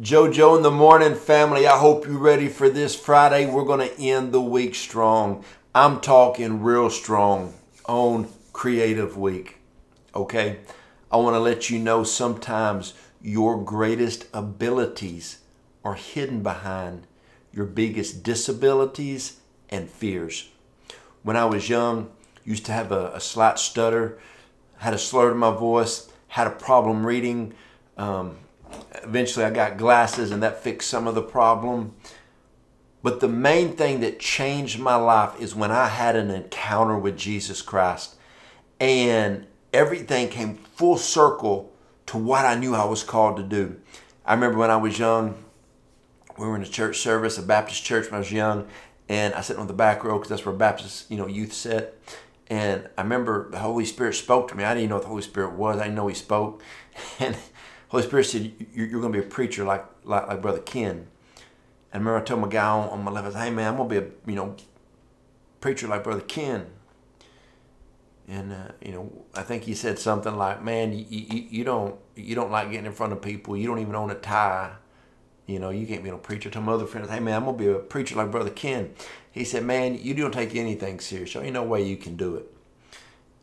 Joe Joe in the morning, family. I hope you're ready for this Friday. We're going to end the week strong. I'm talking real strong on Creative Week. Okay? I want to let you know sometimes your greatest abilities are hidden behind your biggest disabilities and fears. When I was young, used to have a, a slight stutter, had a slur to my voice, had a problem reading. Um, eventually, I got glasses, and that fixed some of the problem. But the main thing that changed my life is when I had an encounter with Jesus Christ, and everything came full circle to what I knew I was called to do. I remember when I was young, we were in a church service, a Baptist church when I was young, and I sat on the back row because that's where Baptist, you know, youth sit. And I remember the Holy Spirit spoke to me. I didn't know what the Holy Spirit was. I didn't know He spoke. And Holy Spirit said, "You're going to be a preacher like like, like Brother Ken." And I remember I told my guy on, my left, I said, "Hey man, I'm going to be a you know preacher like Brother Ken." And uh, you know, I think he said something like, "Man, you, you, you don't you don't like getting in front of people. You don't even own a tie." You know, you can't be no preacher. To my other friends, hey man, I'm gonna be a preacher like Brother Ken. He said, man, you don't take anything serious. There ain't no way you can do it.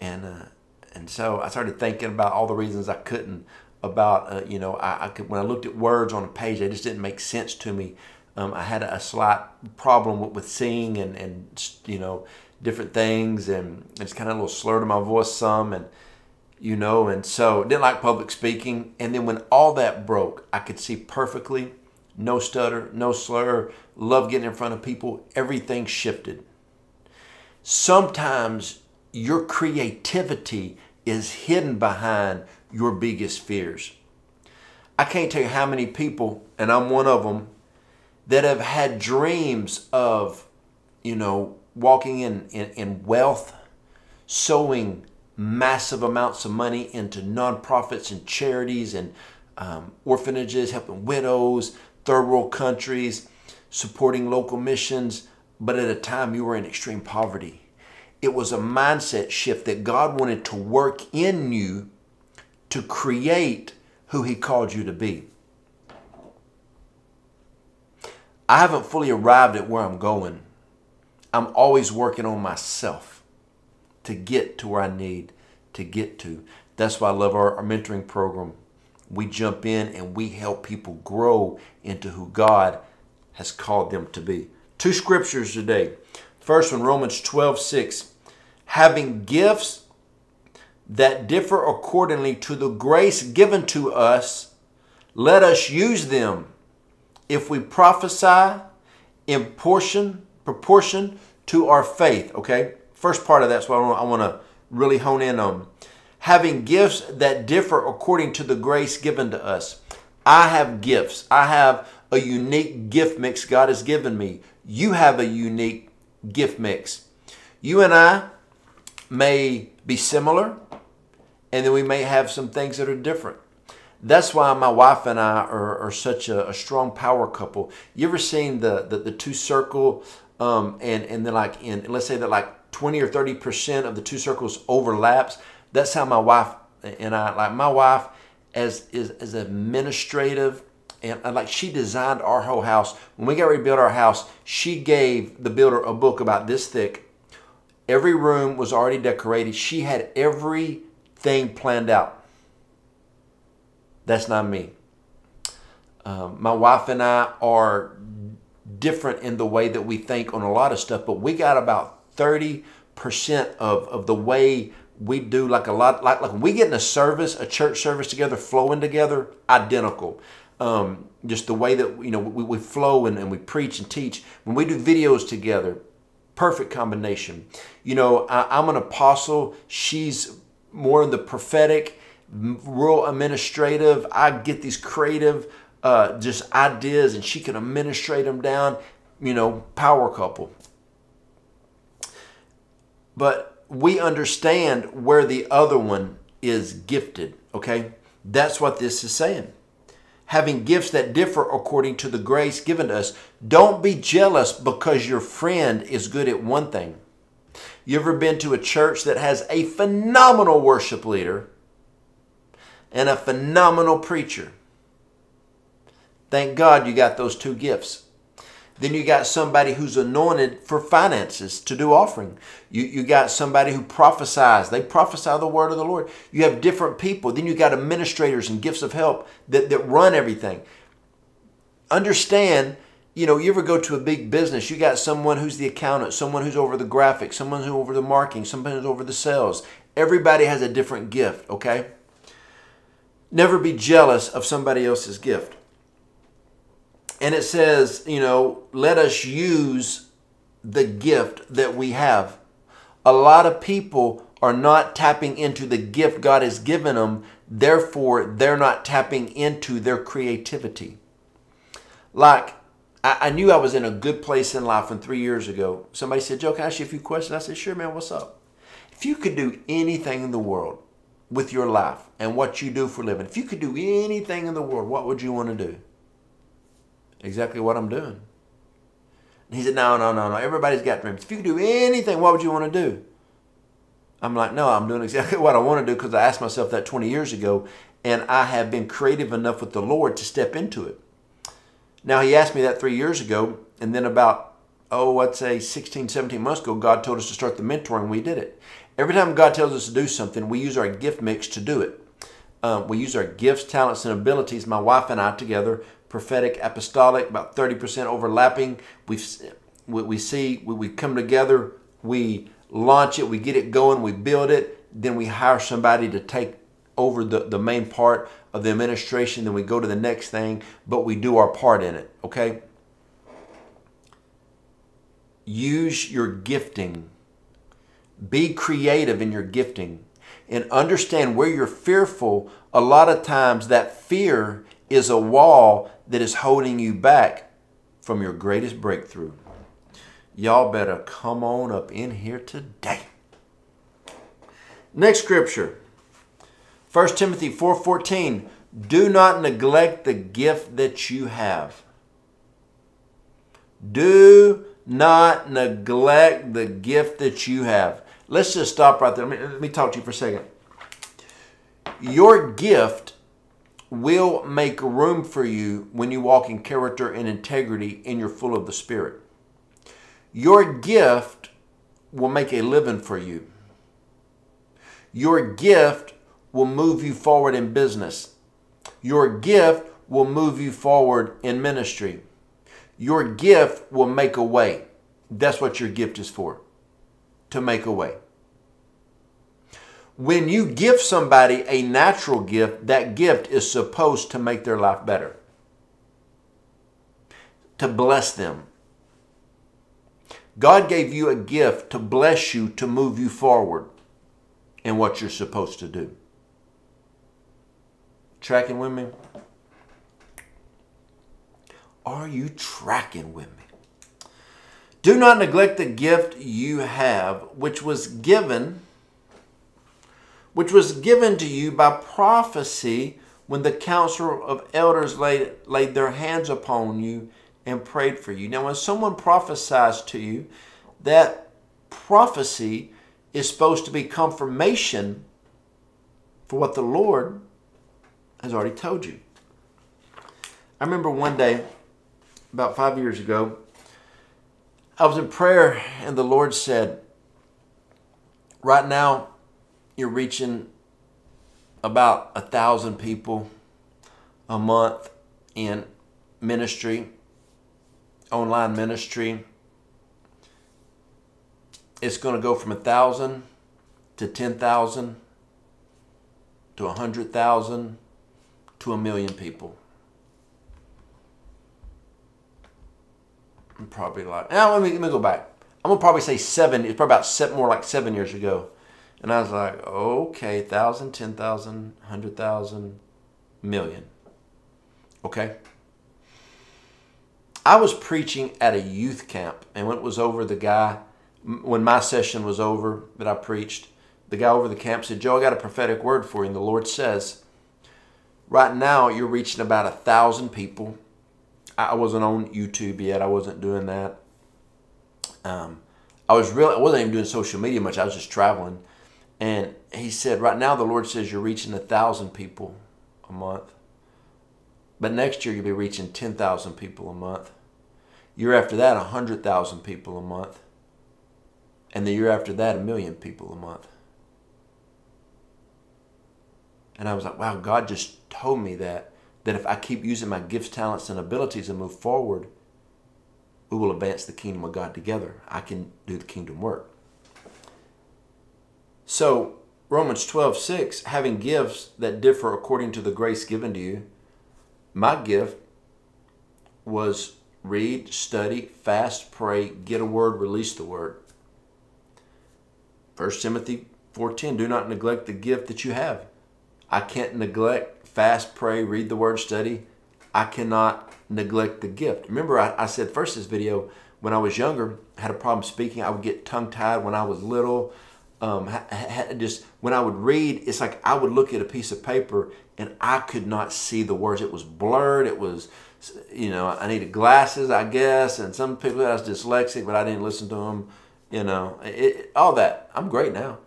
And uh, and so I started thinking about all the reasons I couldn't. About uh, you know, I, I, could when I looked at words on a page, they just didn't make sense to me. Um, I had a, a slight problem with, with seeing and and you know different things, and it's kind of a little slur to my voice some and you know, and so didn't like public speaking. And then when all that broke, I could see perfectly no stutter, no slur, love getting in front of people, everything shifted. Sometimes your creativity is hidden behind your biggest fears. I can't tell you how many people, and I'm one of them, that have had dreams of, you know, walking in, in, in wealth, sowing massive amounts of money into nonprofits and charities and um, orphanages, helping widows, third world countries, supporting local missions, but at a time you were in extreme poverty. It was a mindset shift that God wanted to work in you to create who He called you to be. I haven't fully arrived at where I'm going. I'm always working on myself to get to where I need to get to. That's why I love our, our mentoring program we jump in and we help people grow into who God has called them to be. Two scriptures today. First one, Romans 12, 6. Having gifts that differ accordingly to the grace given to us, let us use them. If we prophesy in portion, proportion to our faith, okay? First part of that's what I want to really hone in on having gifts that differ according to the grace given to us. I have gifts. I have a unique gift mix God has given me. You have a unique gift mix. You and I may be similar, and then we may have some things that are different. That's why my wife and I are, are such a, a, strong power couple. You ever seen the, the, the two circle um, and, and then like in, let's say that like 20 or 30% of the two circles overlaps? that's how my wife and I like my wife as is as administrative and like she designed our whole house. When we got ready to build our house, she gave the builder a book about this thick. Every room was already decorated. She had everything planned out. That's not me. Um, my wife and I are different in the way that we think on a lot of stuff, but we got about 30% of, of the way we do like a lot like like when we get in a service a church service together flowing together identical um, just the way that you know we, we flow and, and we preach and teach when we do videos together perfect combination you know I, i'm an apostle she's more in the prophetic real administrative i get these creative uh, just ideas and she can administrate them down you know power couple but we understand where the other one is gifted, okay? That's what this is saying. Having gifts that differ according to the grace given to us. Don't be jealous because your friend is good at one thing. You ever been to a church that has a phenomenal worship leader and a phenomenal preacher? Thank God you got those two gifts. Then you got somebody who's anointed for finances to do offering. You, you got somebody who prophesies. They prophesy the word of the Lord. You have different people. Then you got administrators and gifts of help that, that run everything. Understand, you know, you ever go to a big business, you got someone who's the accountant, someone who's over the graphics, someone who's over the marketing, someone who's over the sales. Everybody has a different gift, okay? Never be jealous of somebody else's gift and it says, you know, let us use the gift that we have. A lot of people are not tapping into the gift God has given them, therefore, they're not tapping into their creativity. Like, I, I knew I was in a good place in life when three years ago, somebody said, Joe, can I ask you a few questions? I said, sure, man, what's up? If you could do anything in the world with your life and what you do for living, if you could do anything in the world, what would you want to do? exactly what I'm doing. And he said, No, no, no, no. Everybody's got dreams. If you could do anything, what would you want to do? I'm like, No, I'm doing exactly what I want to do because I asked myself that 20 years ago, and I have been creative enough with the Lord to step into it. Now, he asked me that three years ago, and then about, oh, I'd say 16, 17 months ago, God told us to start the mentoring. We did it. Every time God tells us to do something, we use our gift mix to do it. Um, we use our gifts, talents, and abilities, my wife and I together, prophetic, apostolic, about 30% overlapping. We've, we, we see, we, we come together, we launch it, we get it going, we build it, then we hire somebody to take over the, the main part of the administration, then we go to the next thing, but we do our part in it, okay? Use your gifting. Be creative in your gifting and understand where you're fearful. A lot of times that fear is a wall that is holding you back from your greatest breakthrough. Y'all better come on up in here today. Next scripture. 1 Timothy 4:14 Do not neglect the gift that you have. Do not neglect the gift that you have. Let's just stop right there. Let me, let me talk to you for a second. Your gift will make room for you when you walk in character and integrity and you're full of the Spirit. Your gift will make a living for you. Your gift will move you forward in business. Your gift will move you forward in ministry. Your gift will make a way. That's what your gift is for to make a way when you give somebody a natural gift, that gift is supposed to make their life better, to bless them. God gave you a gift to bless you, to move you forward in what you're supposed to do. Tracking with me? Are you tracking with me? Do not neglect the gift you have, which was given which was given to you by prophecy when the council of elders laid, laid their hands upon you and prayed for you. Now, when someone prophesies to you, that prophecy is supposed to be confirmation for what the Lord has already told you. I remember one day, about five years ago, I was in prayer and the Lord said, Right now, you're reaching about a thousand people a month in ministry, online ministry. It's going to go from a thousand to ten thousand to a hundred thousand to a million people. I'm probably like, now let me, let me go back. I'm gonna probably say seven. It's probably about seven, more like seven years ago. And I was like, okay, thousand, ten thousand, hundred thousand, million. Okay. I was preaching at a youth camp, and when it was over, the guy, when my session was over that I preached, the guy over the camp said, Joe, I got a prophetic word for you. And the Lord says, right now you're reaching about a thousand people. I wasn't on YouTube yet. I wasn't doing that. Um, I was really, I wasn't even doing social media much. I was just traveling. And he said, right now the Lord says you're reaching a thousand people a month. But next year, you'll be reaching 10,000 people a month. Year after that, 100,000 people a month. And the year after that, a million people a month. And I was like, wow, God just told me that, that if I keep using my gifts, talents, and abilities and move forward, we will advance the kingdom of God together. I can do the kingdom work. So, Romans 12, 6, having gifts that differ according to the grace given to you, my gift was read, study, fast, pray, get a word, release the word. 1 Timothy 4:10 Do not neglect the gift that you have. I can't neglect fast, pray, read the word, study. I cannot neglect the gift. Remember, I, I said first this video when I was younger, I had a problem speaking. I would get tongue tied when I was little. Um, just when I would read, it's like I would look at a piece of paper and I could not see the words. It was blurred. It was, you know, I needed glasses, I guess. And some people I was dyslexic, but I didn't listen to them. You know, it, all that. I'm great now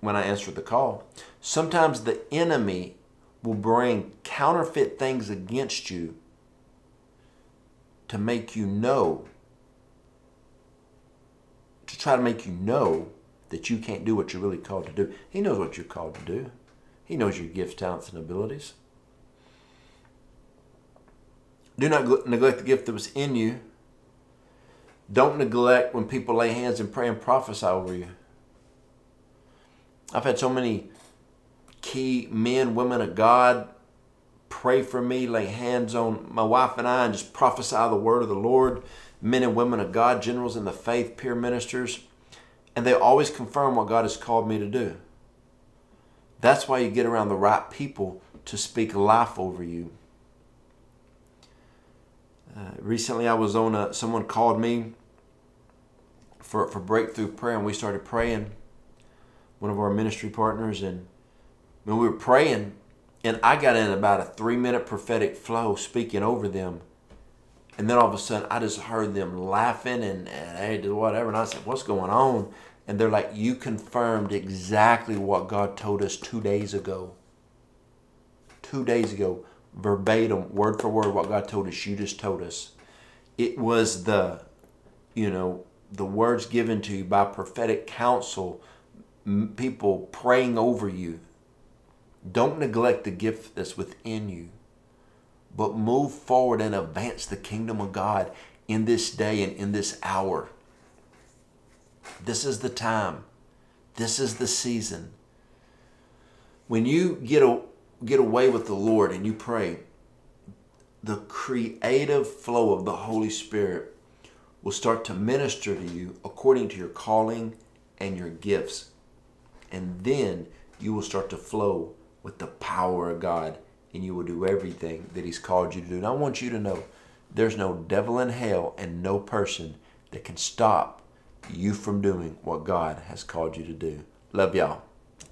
when I answer the call. Sometimes the enemy will bring counterfeit things against you to make you know, to try to make you know that you can't do what you're really called to do. He knows what you're called to do. He knows your gifts, talents, and abilities. Do not neglect the gift that was in you. Don't neglect when people lay hands and pray and prophesy over you. I've had so many key men, women of God pray for me, lay hands on my wife and I, and just prophesy the word of the Lord. Men and women of God, generals in the faith, peer ministers, and they always confirm what God has called me to do. That's why you get around the right people to speak life over you. Uh, recently, I was on a, someone called me for, for breakthrough prayer, and we started praying. One of our ministry partners, and when we were praying, and I got in about a three minute prophetic flow speaking over them. And then all of a sudden, I just heard them laughing and, and whatever. And I said, What's going on? And they're like, You confirmed exactly what God told us two days ago. Two days ago, verbatim, word for word, what God told us, you just told us. It was the, you know, the words given to you by prophetic counsel, people praying over you. Don't neglect the gift that's within you, but move forward and advance the kingdom of God in this day and in this hour. This is the time. This is the season. When you get, a, get away with the Lord and you pray, the creative flow of the Holy Spirit will start to minister to you according to your calling and your gifts. And then you will start to flow with the power of God and you will do everything that He's called you to do. And I want you to know there's no devil in hell and no person that can stop you from doing what God has called you to do. Love y'all.